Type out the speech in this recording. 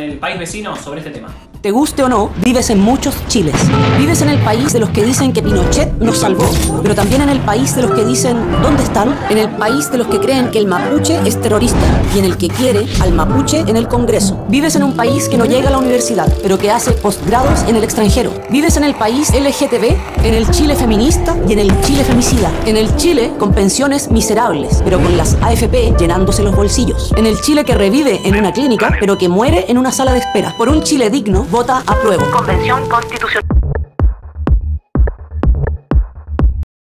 el país vecino sobre este tema. Te guste o no, vives en muchos Chiles. Vives en el país de los que dicen que Pinochet nos salvó, pero también en el país de los que dicen ¿dónde están? En el país de los que creen que el mapuche es terrorista y en el que quiere al mapuche en el Congreso. Vives en un país que no llega a la universidad, pero que hace postgrados en el extranjero. Vives en el país LGTB, en el Chile feminista y en el Chile femicida. En el Chile con pensiones miserables, pero con las AFP llenándose los bolsillos. En el Chile que revive en una clínica, pero que muere en una sala de espera. Por un Chile digno, vota apruebo. Convención Constitucional.